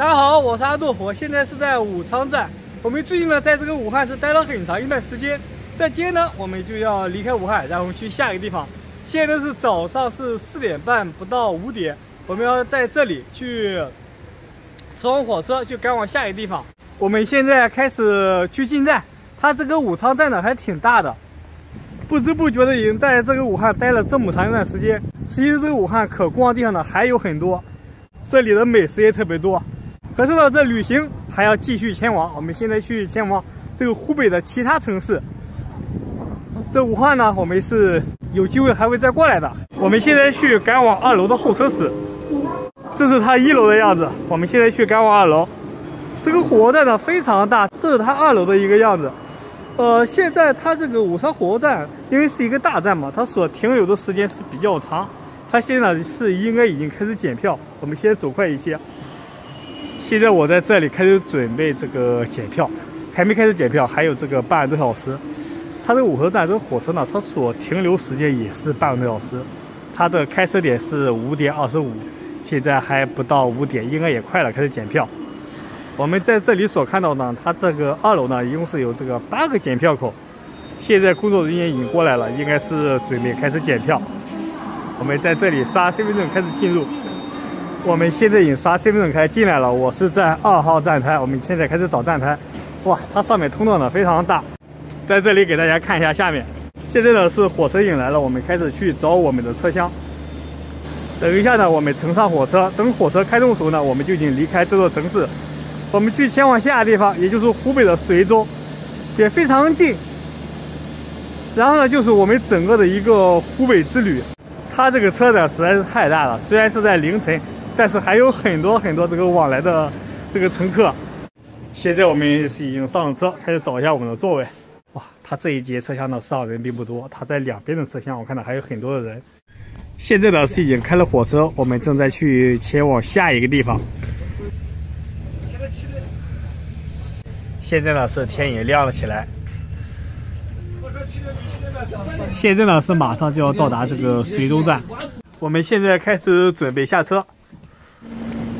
大家好，我是阿杜，我现在是在武昌站。我们最近呢，在这个武汉是待了很长一段时间。在今天呢，我们就要离开武汉，然后去下一个地方。现在是早上是四点半，不到五点，我们要在这里去乘火车，去赶往下一个地方。我们现在开始去进站。它这个武昌站呢，还挺大的。不知不觉的，已经在这个武汉待了这么长一段时间。其实这个武汉可逛的地方呢还有很多，这里的美食也特别多。可是呢，这旅行还要继续前往。我们现在去前往这个湖北的其他城市。这武汉呢，我们是有机会还会再过来的。我们现在去赶往二楼的候车室，这是它一楼的样子。我们现在去赶往二楼。这个火车站呢非常大，这是它二楼的一个样子。呃，现在它这个武昌火车站因为是一个大站嘛，它所停留的时间是比较长。它现在是应该已经开始检票。我们先走快一些。现在我在这里开始准备这个检票，还没开始检票，还有这个半个多小时。它这个武河站这个火车呢，它所停留时间也是半个多小时。它的开车点是五点二十五，现在还不到五点，应该也快了，开始检票。我们在这里所看到呢，它这个二楼呢，一共是有这个八个检票口。现在工作人员已经过来了，应该是准备开始检票。我们在这里刷身份证开始进入。我们现在已经刷身份证开进来了，我是在二号站台。我们现在开始找站台。哇，它上面通道呢非常大，在这里给大家看一下下面。现在呢是火车引来了，我们开始去找我们的车厢。等一下呢，我们乘上火车，等火车开动的时候呢，我们就已经离开这座城市，我们去前往下一个地方，也就是湖北的随州，也非常近。然后呢，就是我们整个的一个湖北之旅。它这个车呢实在是太大了，虽然是在凌晨。但是还有很多很多这个往来的这个乘客。现在我们是已经上了车，开始找一下我们的座位。哇，它这一节车厢呢上人并不多，它在两边的车厢我看到还有很多的人。现在呢是已经开了火车，我们正在去前往下一个地方。现在呢是天也亮了起来。现在呢是马上就要到达这个随州站，我们现在开始准备下车。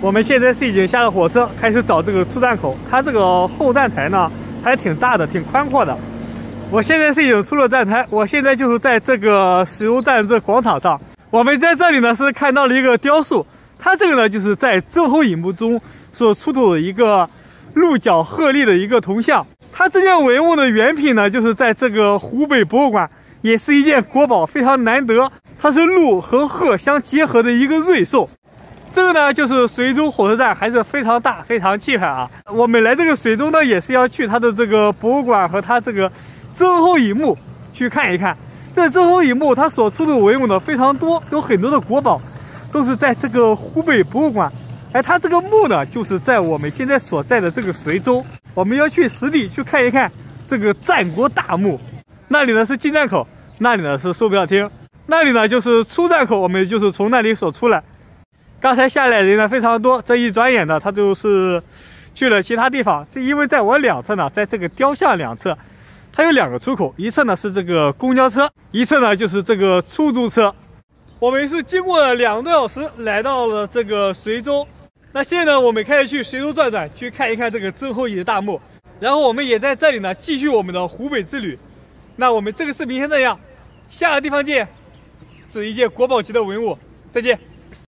我们现在是已经下了火车，开始找这个出站口。它这个后站台呢还挺大的，挺宽阔的。我现在是已经出了站台，我现在就是在这个石油站这广场上。我们在这里呢是看到了一个雕塑，它这个呢就是在最后一幕中所出土的一个鹿角鹤立的一个铜像。它这件文物的原品呢就是在这个湖北博物馆，也是一件国宝，非常难得。它是鹿和鹤相结合的一个瑞兽。这个呢，就是随州火车站，还是非常大、非常气派啊！我们来这个随州呢，也是要去它的这个博物馆和它这个曾侯乙墓去看一看。这曾侯乙墓，它所出土文物呢非常多，有很多的国宝，都是在这个湖北博物馆。哎，它这个墓呢，就是在我们现在所在的这个随州。我们要去实地去看一看这个战国大墓。那里呢是进站口，那里呢是售票厅，那里呢就是出站口，我们就是从那里所出来。刚才下来人呢非常多，这一转眼呢，他就是去了其他地方。这因为在我两侧呢，在这个雕像两侧，它有两个出口，一侧呢是这个公交车，一侧呢就是这个出租车。我们是经过了两个多小时，来到了这个随州。那现在呢，我们开始去随州转转，去看一看这个曾侯乙的大墓。然后我们也在这里呢，继续我们的湖北之旅。那我们这个视频先这样，下个地方见。这是一件国宝级的文物，再见。